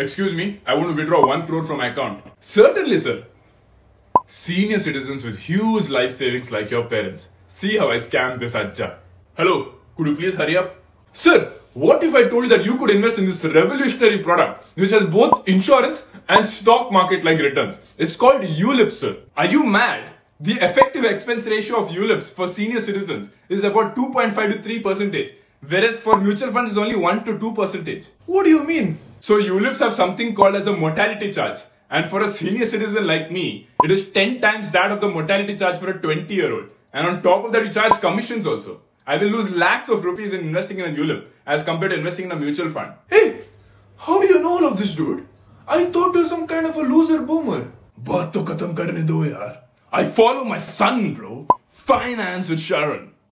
Excuse me, I want to withdraw 1 crore from my account. Certainly, sir. Senior citizens with huge life savings like your parents. See how I scammed this Ajja. Hello, could you please hurry up? Sir, what if I told you that you could invest in this revolutionary product which has both insurance and stock market like returns? It's called ULIP, sir. Are you mad? The effective expense ratio of ULIPs for senior citizens is about 2.5 to 3 percentage, whereas for mutual funds is only 1 to 2 percentage. What do you mean? So ULIPs have something called as a mortality charge. And for a senior citizen like me, it is 10 times that of the mortality charge for a 20 year old. And on top of that, you charge commissions also. I will lose lakhs of rupees in investing in a ULIP as compared to investing in a mutual fund. Hey, how do you know all of this, dude? I thought you were some kind of a loser boomer. बात तो खत्म करने दो यार. I follow my son, bro. Finance with Sharan.